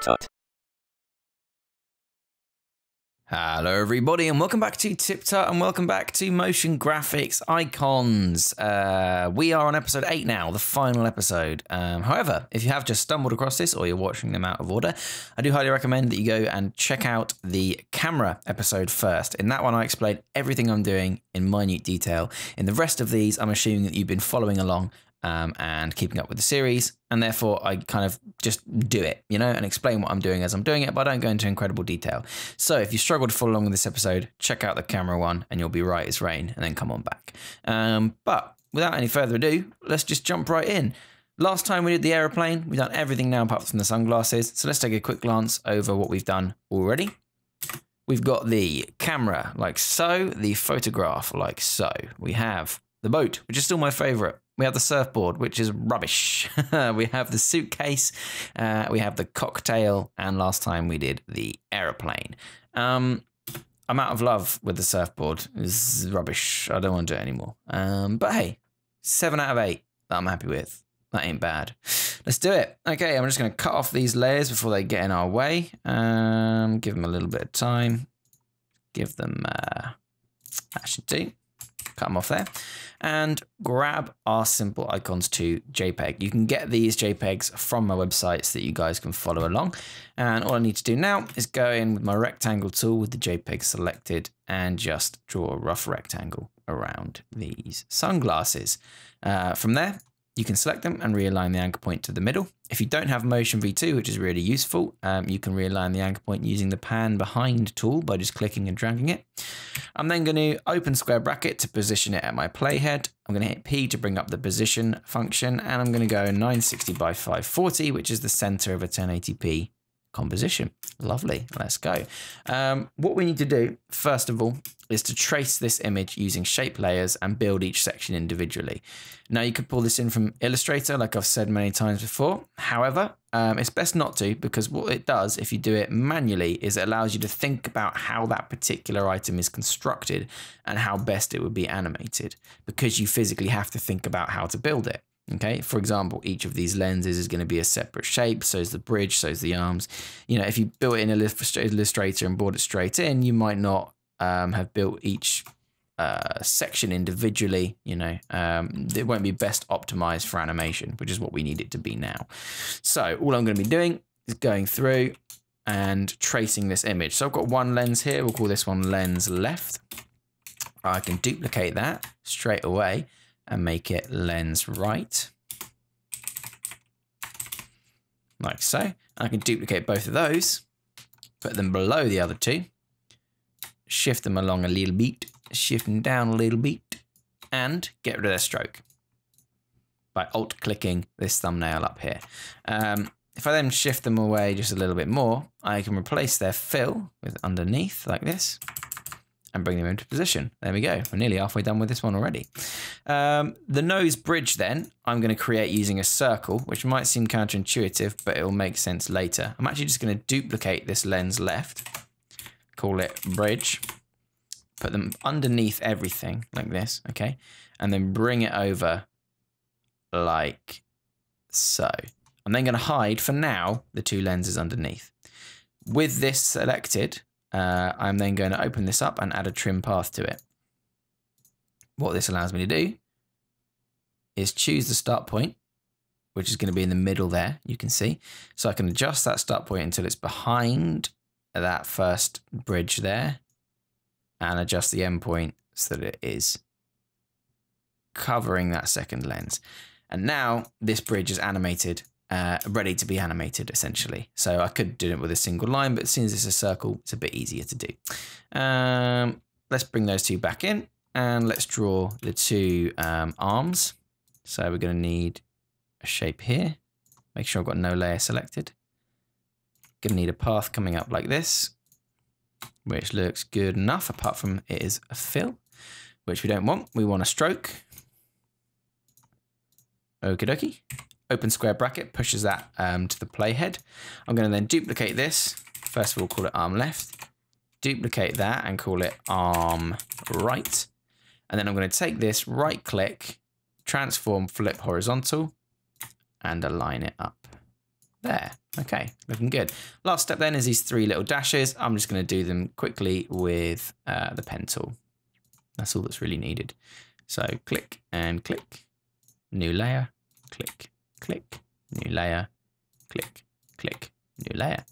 Tot. Hello, everybody, and welcome back to Tip Tut, and welcome back to Motion Graphics Icons. Uh, we are on episode 8 now, the final episode. Um, however, if you have just stumbled across this or you're watching them out of order, I do highly recommend that you go and check out the camera episode first. In that one, I explain everything I'm doing in minute detail. In the rest of these, I'm assuming that you've been following along um, and keeping up with the series. And therefore, I kind of just do it, you know, and explain what I'm doing as I'm doing it, but I don't go into incredible detail. So if you struggle to follow along with this episode, check out the camera one and you'll be right as rain and then come on back. Um, but without any further ado, let's just jump right in. Last time we did the aeroplane, we've done everything now apart from the sunglasses. So let's take a quick glance over what we've done already. We've got the camera like so, the photograph like so. We have the boat, which is still my favorite. We have the surfboard, which is rubbish. we have the suitcase. Uh, we have the cocktail. And last time we did the aeroplane. Um, I'm out of love with the surfboard. It's rubbish. I don't want to do it anymore. Um, but hey, seven out of eight that I'm happy with. That ain't bad. Let's do it. Okay, I'm just going to cut off these layers before they get in our way. Um, give them a little bit of time. Give them, uh, that should do. Cut them off there and grab our simple icons to JPEG. You can get these JPEGs from my websites that you guys can follow along. And all I need to do now is go in with my rectangle tool with the JPEG selected and just draw a rough rectangle around these sunglasses. Uh, from there, you can select them and realign the anchor point to the middle. If you don't have Motion V2, which is really useful, um, you can realign the anchor point using the pan behind tool by just clicking and dragging it. I'm then going to open square bracket to position it at my playhead. I'm going to hit P to bring up the position function, and I'm going to go 960 by 540, which is the center of a 1080p composition. Lovely, let's go. Um, what we need to do, first of all, is to trace this image using shape layers and build each section individually. Now you could pull this in from Illustrator, like I've said many times before. However, um, it's best not to because what it does if you do it manually is it allows you to think about how that particular item is constructed and how best it would be animated because you physically have to think about how to build it. Okay, for example, each of these lenses is going to be a separate shape. So is the bridge, so is the arms. You know, if you built it in Illustrator and brought it straight in, you might not um, have built each uh, section individually. You know, um, it won't be best optimized for animation, which is what we need it to be now. So all I'm going to be doing is going through and tracing this image. So I've got one lens here. We'll call this one lens left. I can duplicate that straight away and make it lens right. Like so. I can duplicate both of those, put them below the other two, shift them along a little bit, shift them down a little bit, and get rid of their stroke by alt clicking this thumbnail up here. Um, if I then shift them away just a little bit more, I can replace their fill with underneath like this and bring them into position. There we go. We're nearly halfway done with this one already. Um, the nose bridge then, I'm going to create using a circle, which might seem counterintuitive, but it will make sense later. I'm actually just going to duplicate this lens left, call it bridge, put them underneath everything like this, okay? And then bring it over like so. I'm then going to hide, for now, the two lenses underneath. With this selected, uh, I'm then going to open this up and add a trim path to it. What this allows me to do is choose the start point, which is going to be in the middle there, you can see. So I can adjust that start point until it's behind that first bridge there and adjust the endpoint so that it is covering that second lens. And now this bridge is animated uh, ready to be animated essentially. So I could do it with a single line, but as it's a circle, it's a bit easier to do. Um, let's bring those two back in and let's draw the two um, arms. So we're going to need a shape here. Make sure I've got no layer selected. Going to need a path coming up like this, which looks good enough, apart from it is a fill, which we don't want. We want a stroke. Okie dokie open square bracket pushes that um, to the playhead. I'm going to then duplicate this. First of all, call it arm left. Duplicate that and call it arm right. And then I'm going to take this, right click, transform, flip horizontal, and align it up There. Okay, looking good. Last step then is these three little dashes. I'm just going to do them quickly with uh, the pen tool. That's all that's really needed. So click and click, new layer, click, click, new layer, click, click, new layer.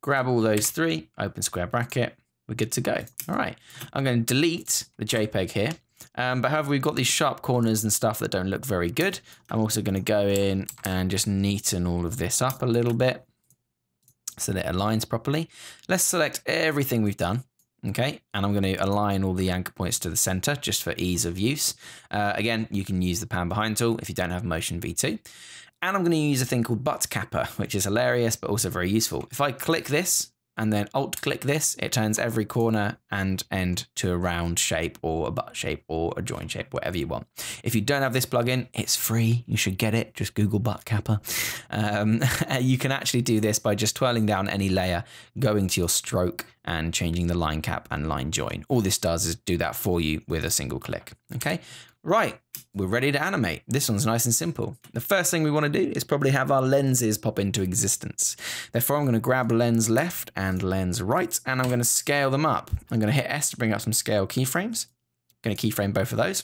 Grab all those three, open square bracket, we're good to go. All right, I'm going to delete the JPEG here. Um, but however, we've got these sharp corners and stuff that don't look very good. I'm also going to go in and just neaten all of this up a little bit so that it aligns properly. Let's select everything we've done. Okay, and I'm going to align all the anchor points to the center just for ease of use. Uh, again, you can use the pan behind tool if you don't have Motion V2. And I'm going to use a thing called butt kappa, which is hilarious, but also very useful. If I click this, and then alt click this, it turns every corner and end to a round shape or a butt shape or a join shape, whatever you want. If you don't have this plugin, it's free. You should get it. Just Google butt kappa. Um, you can actually do this by just twirling down any layer, going to your stroke and changing the line cap and line join. All this does is do that for you with a single click. Okay. Right, we're ready to animate. This one's nice and simple. The first thing we want to do is probably have our lenses pop into existence. Therefore, I'm going to grab lens left and lens right, and I'm going to scale them up. I'm going to hit S to bring up some scale keyframes. I'm going to keyframe both of those.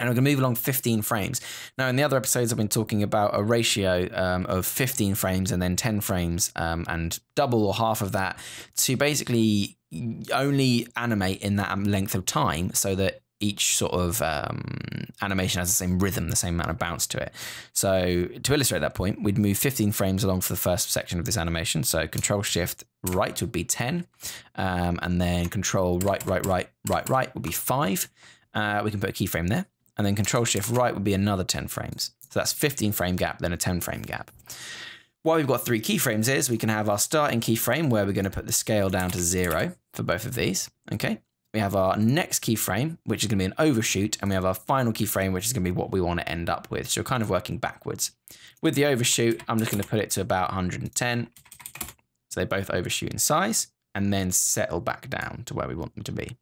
And I'm going to move along 15 frames. Now, in the other episodes, I've been talking about a ratio um, of 15 frames and then 10 frames um, and double or half of that to basically only animate in that length of time so that each sort of um, animation has the same rhythm, the same amount of bounce to it. So to illustrate that point, we'd move 15 frames along for the first section of this animation. So Control Shift right would be 10, um, and then Control right, right, right, right, right would be five. Uh, we can put a keyframe there, and then Control Shift right would be another 10 frames. So that's 15 frame gap, then a 10 frame gap. Why we've got three keyframes is we can have our starting keyframe where we're going to put the scale down to zero for both of these. Okay, we have our next keyframe, which is going to be an overshoot, and we have our final keyframe, which is going to be what we want to end up with. So we're kind of working backwards. With the overshoot, I'm just going to put it to about 110. So they both overshoot in size and then settle back down to where we want them to be.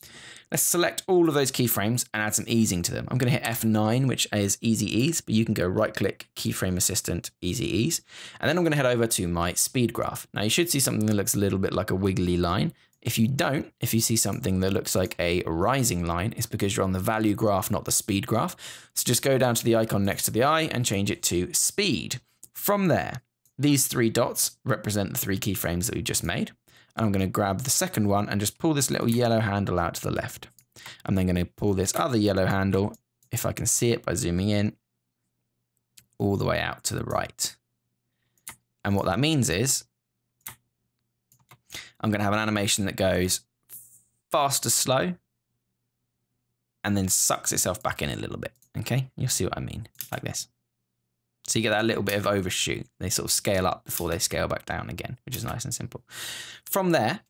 Let's select all of those keyframes and add some easing to them. I'm going to hit F9, which is easy ease, but you can go right click, keyframe assistant, easy ease. And then I'm going to head over to my speed graph. Now you should see something that looks a little bit like a wiggly line. If you don't, if you see something that looks like a rising line, it's because you're on the value graph, not the speed graph. So just go down to the icon next to the eye and change it to speed. From there, these three dots represent the three keyframes that we just made. And I'm going to grab the second one and just pull this little yellow handle out to the left. I'm then going to pull this other yellow handle, if I can see it by zooming in, all the way out to the right. And what that means is I'm going to have an animation that goes fast to slow and then sucks itself back in a little bit. Okay, you'll see what I mean, like this. So you get that little bit of overshoot. They sort of scale up before they scale back down again, which is nice and simple. From there,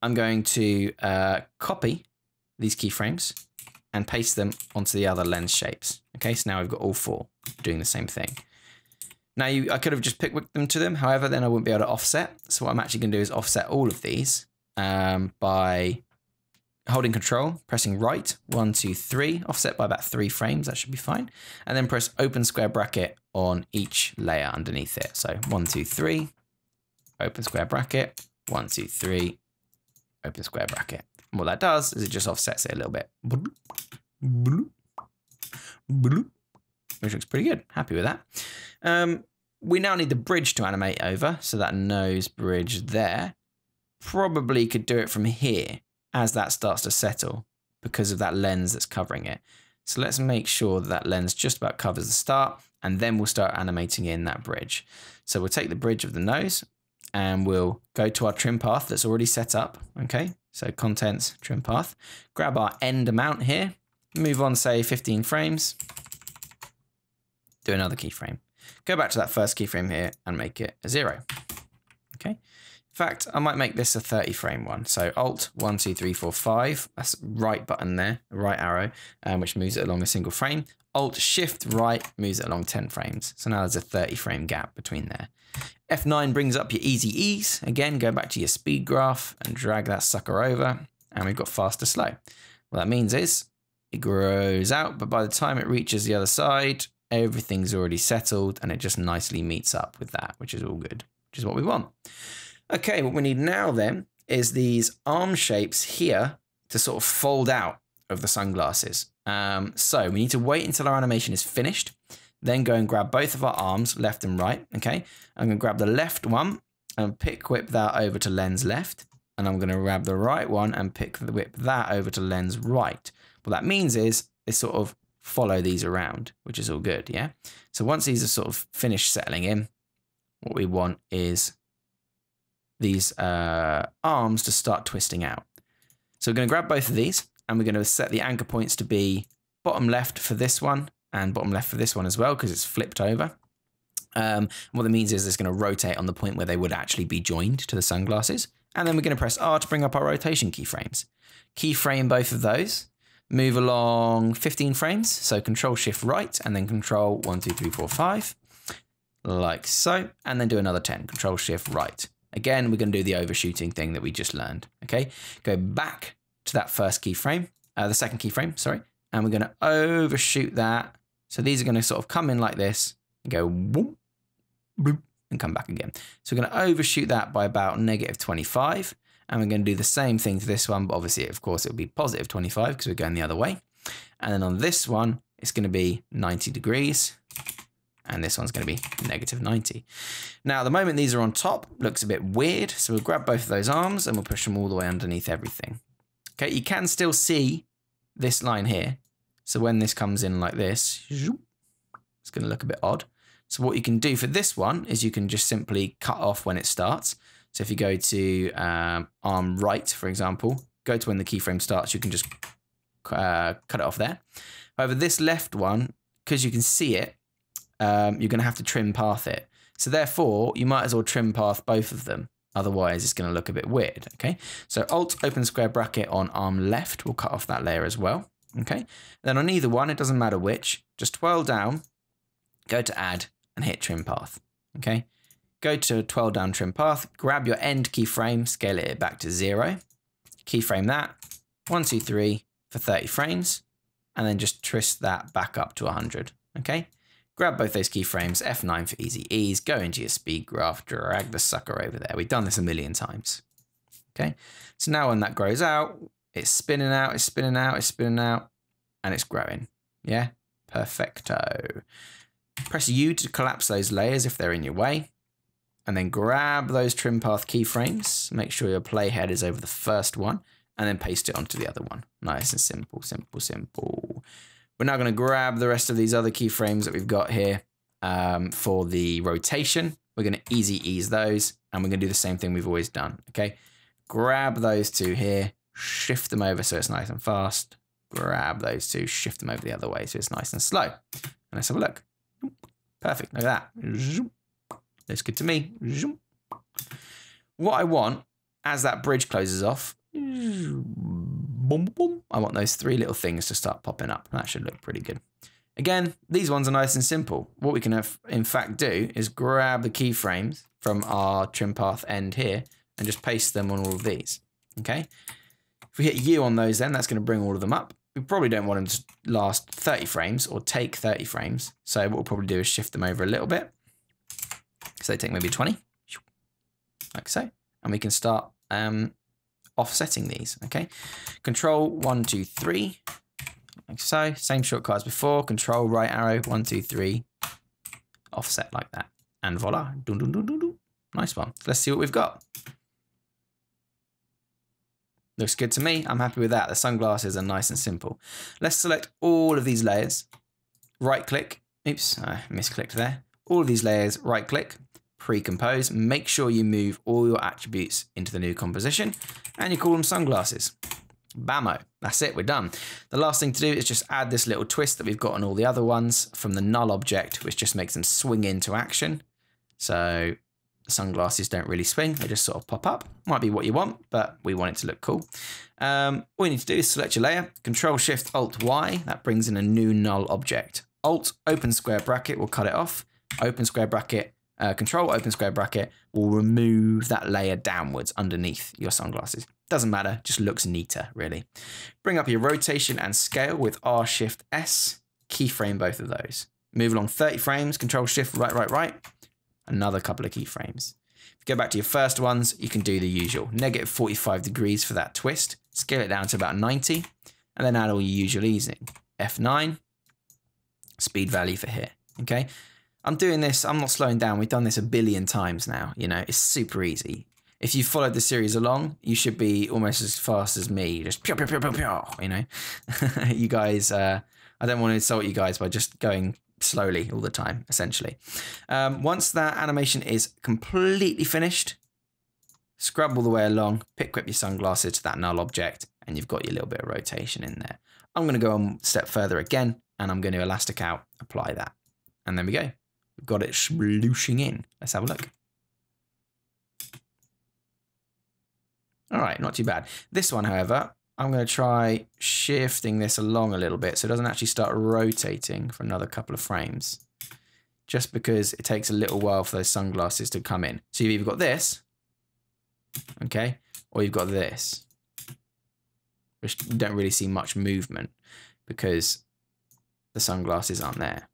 I'm going to uh, copy these keyframes and paste them onto the other lens shapes. Okay, so now we've got all four doing the same thing. Now you, I could have just picked them to them. However, then I wouldn't be able to offset. So what I'm actually going to do is offset all of these um, by holding control, pressing right, one, two, three, offset by about three frames. That should be fine. And then press open square bracket on each layer underneath it. So one, two, three, open square bracket, one, two, three, open square bracket. And what that does is it just offsets it a little bit. Which looks pretty good. Happy with that. Um, we now need the bridge to animate over, so that nose bridge there. Probably could do it from here as that starts to settle because of that lens that's covering it. So let's make sure that, that lens just about covers the start and then we'll start animating in that bridge. So we'll take the bridge of the nose and we'll go to our trim path that's already set up. Okay, so contents, trim path, grab our end amount here, move on, say 15 frames, do another keyframe. Go back to that first keyframe here and make it a zero. Okay. In fact, I might make this a 30 frame one. So Alt one, two, three, four, five. That's right button there, right arrow, um, which moves it along a single frame. Alt Shift right moves it along 10 frames. So now there's a 30 frame gap between there. F9 brings up your easy ease. Again, go back to your speed graph and drag that sucker over. And we've got fast to slow. What that means is it grows out, but by the time it reaches the other side, everything's already settled and it just nicely meets up with that, which is all good, which is what we want. Okay, what we need now then is these arm shapes here to sort of fold out of the sunglasses. Um, so we need to wait until our animation is finished, then go and grab both of our arms, left and right, okay? I'm gonna grab the left one and pick whip that over to lens left, and I'm gonna grab the right one and pick whip that over to lens right. What that means is they sort of follow these around, which is all good, yeah? So once these are sort of finished settling in, what we want is these uh, arms to start twisting out. So we're going to grab both of these and we're going to set the anchor points to be bottom left for this one and bottom left for this one as well because it's flipped over. Um, what that means is it's going to rotate on the point where they would actually be joined to the sunglasses. And then we're going to press R to bring up our rotation keyframes. Keyframe both of those. Move along 15 frames. So control shift right and then control one, two, three, four, five. Like so. And then do another 10. Control shift right. Again, we're going to do the overshooting thing that we just learned. Okay, go back to that first keyframe, uh, the second keyframe, sorry, and we're going to overshoot that. So these are going to sort of come in like this and go whoop, boop, and come back again. So we're going to overshoot that by about negative 25. And we're going to do the same thing to this one, but obviously, of course, it'll be positive 25 because we're going the other way. And then on this one, it's going to be 90 degrees and this one's going to be negative 90. Now, the moment these are on top, looks a bit weird, so we'll grab both of those arms and we'll push them all the way underneath everything. Okay, you can still see this line here. So when this comes in like this, it's going to look a bit odd. So what you can do for this one is you can just simply cut off when it starts. So if you go to um, arm right, for example, go to when the keyframe starts, you can just uh, cut it off there. However, this left one, because you can see it, um, you're going to have to trim path it. So therefore, you might as well trim path both of them. Otherwise, it's going to look a bit weird. Okay. So Alt open square bracket on arm left will cut off that layer as well. Okay. Then on either one, it doesn't matter which. Just twirl down, go to add, and hit trim path. Okay. Go to twirl down trim path, grab your end keyframe, scale it back to zero, keyframe that, one, two, three for 30 frames, and then just twist that back up to 100. Okay. Grab both those keyframes, F9 for easy ease, go into your speed graph, drag the sucker over there. We've done this a million times. Okay, so now when that grows out, it's spinning out, it's spinning out, it's spinning out, and it's growing. Yeah, perfecto. Press U to collapse those layers if they're in your way. And then grab those trim path keyframes. Make sure your playhead is over the first one. And then paste it onto the other one. Nice and simple, simple, simple. We're now going to grab the rest of these other keyframes that we've got here um, for the rotation. We're going to easy ease those and we're going to do the same thing we've always done. Okay, grab those two here, shift them over so it's nice and fast. Grab those two, shift them over the other way so it's nice and slow. And let's have a look. Perfect, look at that. Looks good to me. What I want as that bridge closes off boom, boom. I want those three little things to start popping up. That should look pretty good. Again, these ones are nice and simple. What we can have, in fact do is grab the keyframes from our trim path end here and just paste them on all of these. Okay. If we hit U on those, then that's going to bring all of them up. We probably don't want them to last 30 frames or take 30 frames. So what we'll probably do is shift them over a little bit. So they take maybe 20, like so. And we can start um, offsetting these, okay? Control one, two, three, like so. Same shortcut as before. Control right arrow, one, two, three, offset like that. And voila, dun, dun, dun, dun, dun. nice one. Let's see what we've got. Looks good to me. I'm happy with that. The sunglasses are nice and simple. Let's select all of these layers. Right click. Oops, I misclicked there. All of these layers, right click, pre-compose, make sure you move all your attributes into the new composition and you call them sunglasses. Bammo, that's it, we're done. The last thing to do is just add this little twist that we've got on all the other ones from the null object, which just makes them swing into action. So sunglasses don't really swing, they just sort of pop up. Might be what you want, but we want it to look cool. Um, all you need to do is select your layer, Control Shift Alt Y, that brings in a new null object. Alt, open square bracket will cut it off, open square bracket, uh, control open square bracket will remove that layer downwards underneath your sunglasses. Doesn't matter, just looks neater, really. Bring up your rotation and scale with R Shift S, keyframe both of those. Move along 30 frames, control shift right, right, right. Another couple of keyframes. If you go back to your first ones, you can do the usual. Negative 45 degrees for that twist. Scale it down to about 90. And then add all your usual easing. F9. Speed value for here. Okay. I'm doing this. I'm not slowing down. We've done this a billion times now. You know, it's super easy. If you followed the series along, you should be almost as fast as me. Just pew, pew, pew, pew, pew, you know. you guys, uh, I don't want to insult you guys by just going slowly all the time, essentially. Um, once that animation is completely finished, scrub all the way along, pick up your sunglasses to that null object, and you've got your little bit of rotation in there. I'm going to go a step further again, and I'm going to elastic out, apply that. And there we go. We've got it splooshing in. Let's have a look. All right, not too bad. This one, however, I'm going to try shifting this along a little bit so it doesn't actually start rotating for another couple of frames. Just because it takes a little while for those sunglasses to come in. So you've either got this, okay, or you've got this, which don't really see much movement because the sunglasses aren't there.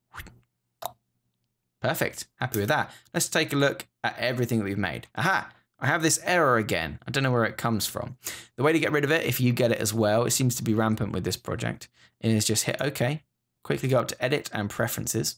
Perfect. Happy with that. Let's take a look at everything that we've made. Aha! I have this error again. I don't know where it comes from. The way to get rid of it, if you get it as well, it seems to be rampant with this project, is just hit OK, quickly go up to Edit and Preferences,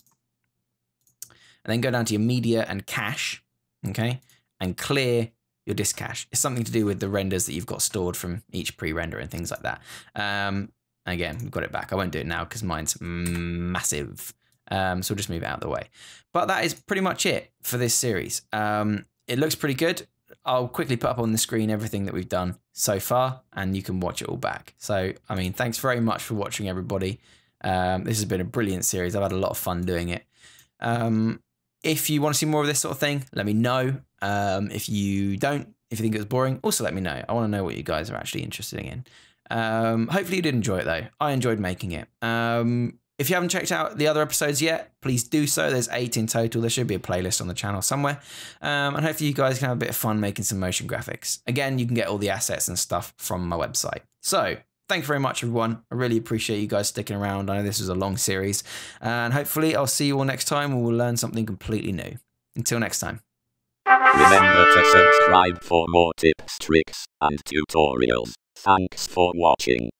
and then go down to your Media and Cache, okay, and clear your disk cache. It's something to do with the renders that you've got stored from each pre-render and things like that. Um, again, got it back. I won't do it now because mine's massive. Um, so we'll just move it out of the way. But that is pretty much it for this series. Um, it looks pretty good. I'll quickly put up on the screen everything that we've done so far, and you can watch it all back. So, I mean, thanks very much for watching, everybody. Um, this has been a brilliant series. I've had a lot of fun doing it. Um, if you want to see more of this sort of thing, let me know. Um, if you don't, if you think it was boring, also let me know. I want to know what you guys are actually interested in. Um, hopefully you did enjoy it though. I enjoyed making it. If you haven't checked out the other episodes yet, please do so. There's eight in total. There should be a playlist on the channel somewhere. Um, and hopefully you guys can have a bit of fun making some motion graphics. Again, you can get all the assets and stuff from my website. So thank you very much, everyone. I really appreciate you guys sticking around. I know this was a long series. And hopefully I'll see you all next time and we'll learn something completely new. Until next time. Remember to subscribe for more tips, tricks, and tutorials. Thanks for watching.